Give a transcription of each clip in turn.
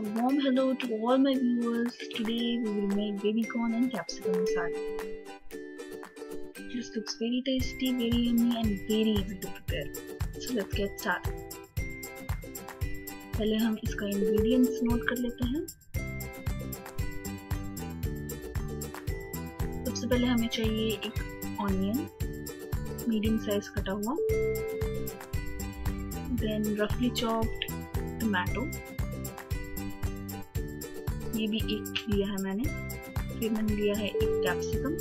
A warm hello to all my viewers. Today we will make baby corn and capsicum masala. This looks very tasty, very yummy and very easy to prepare. So let's get started. पहले हम इसका ingredients note कर लेते हैं सबसे पहले हमें चाहिए एक ऑनियन मीडियम साइज़ कटा हुआ देन रफली चॉप्ड टोमेटो ये भी एक लिया है मैंने। फिर मैंने लिया है एक कैप्सिकम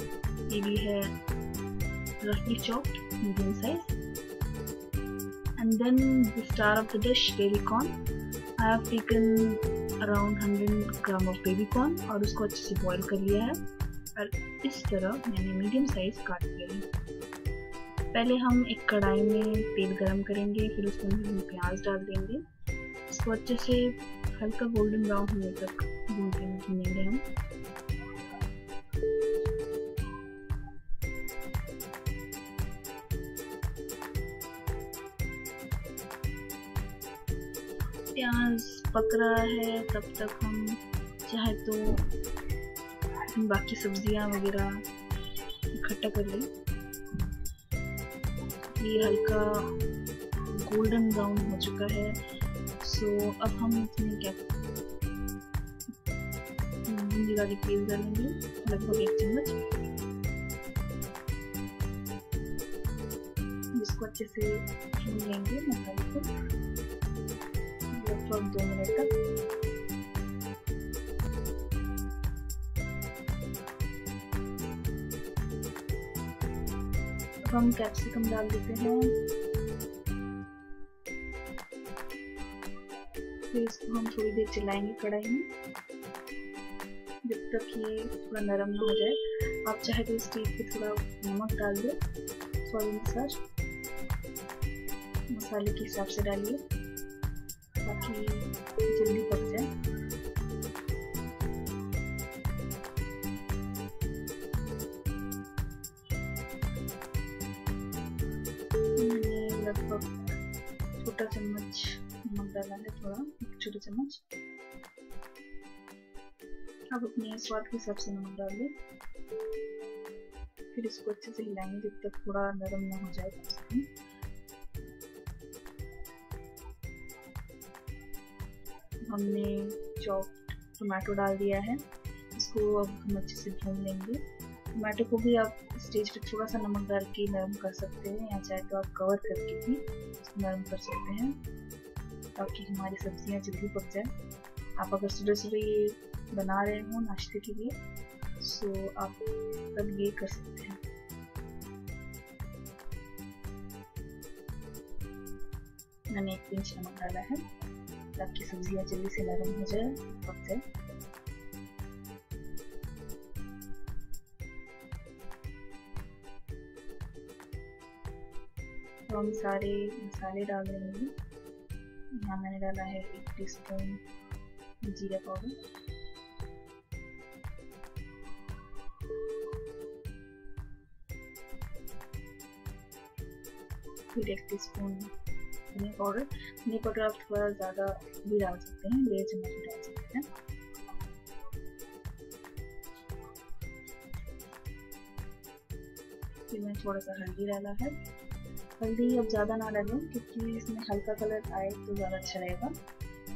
ये भी है रफली chopped medium size and then the star of the dish, baby corn I have taken around 100 gram of baby corn और उसको अच्छे से बॉईल कर लिया है। और इस तरह मैंने मीडियम साइज़ काट लिया है। पहले हम एक कढ़ाई में तेल गरम करेंगे, फिर उसके अंदर हम प्याज डाल देंगे। इसको अच्छे से हल्का गोल्डन ब्राउन होने तक भूनेंगे हम। प्याज पक रहा है, तब तक हम चाहे तो बाकी सब्ज़ियाँ वगैरह इकट्ठा कर लें। ये हल्का गोल्डन ब्राउन हो चुका है। सो अब हम इसमें क्या वाली तेल डालेंगे, लगभग एक चम्मच। इसको अच्छे से भून लेंगे मसाले को। लगभग दो मिनट तक। हम कैप्सिकम डाल देते हैं। फिर इसको हम थोड़ी देर चलाएँगे कढ़ाई में जब तक ये थोड़ा नरम ना हो जाए। आप चाहे तो इस चीज़ पे थोड़ा नमक डाल दो सॉरी मसाज मसाले के हिसाब से डालिए, ताकि जल्दी पक जाए। लगभग छोटा चम्मच नमक डाला है थोड़ा एक छोटा चम्मच। अब अपने स्वाद के हिसाब से नमक डाल दें फिर इसको अच्छे से हिलाएँगे जब तक थोड़ा नरम ना हो जाए। हमने चॉप टोमेटो डाल दिया है। इसको अब हम अच्छे से भून लेंगे। टोमेटो को भी आप स्टेज पे थोड़ा सा नमक डाल के नरम कर सकते हैं, या चाहे तो आप कवर करके भी नरम कर सकते हैं। ताकि हमारी सब्ज़ियाँ जल्दी पक जाए। आप अगर सुबह सुबह ये बना रहे हो नाश्ते के लिए सो आप तब ये कर सकते हैं। मैंने एक पिंच नमक डाला है, ताकि सब्ज़ियाँ जल्दी से नरम हो जाए, पक जाए। तो हम सारे मसाले डाल देंगे यहाँ मैंने डाला है एक टीस्पून जीरा पाउडर। फिर एक टीस्पून धनिया पाउडर। धनिया पाउडर आप थोड़ा ज़्यादा भी डाल सकते हैं, डेढ़ चम्मच भी डाल सकते हैं। फिर मैंने थोड़ा सा हल्दी डाला है। हल्दी अब ज़्यादा ना डालें, क्योंकि इसमें हल्का कलर आए तो ज़्यादा अच्छा रहेगा।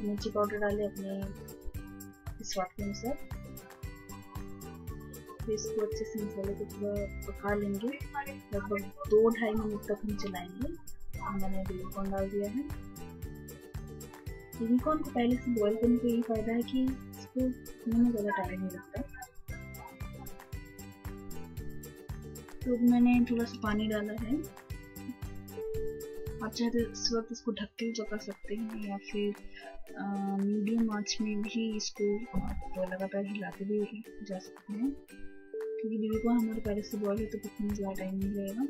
मिर्ची पाउडर डालें अपने स्वाद के अनुसार। फिर इसको अच्छे से मसाले को थोड़ा पका लेंगे। लगभग दो ढाई मिनट तक हम चलाएँगे। मैंने बेबीकॉर्न डाल दिया है। बेबीकॉर्न को पहले से बॉईल करने का यही फ़ायदा है कि इसको भूनने में ज़्यादा टाइम नहीं लगता। तो मैंने थोड़ा सा पानी डाला है। आप चाहे तो इस वक्त इसको ढक के पका सकते हैं या फिर मीडियम आँच में भी इसको तो लगातार हिलाते भी जा सकते हैं। क्योंकि बेबी को हमारे पहले से बॉयल है तो में ज़्यादा टाइम नहीं लगेगा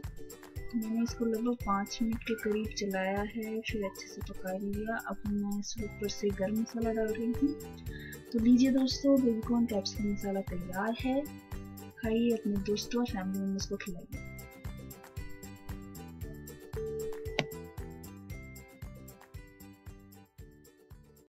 मैंने इसको लगभग पाँच मिनट के करीब चलाया है, फिर अच्छे से पका लिया। अब मैं इसके ऊपर से गर्म मसाला डाल रही हूँ। तो लीजिए दोस्तों, बेबीकॉर्न कैप्सिकम मसाला तैयार है। खाइए अपने दोस्तों और फैमिली मेंबर्स को खिलाइए।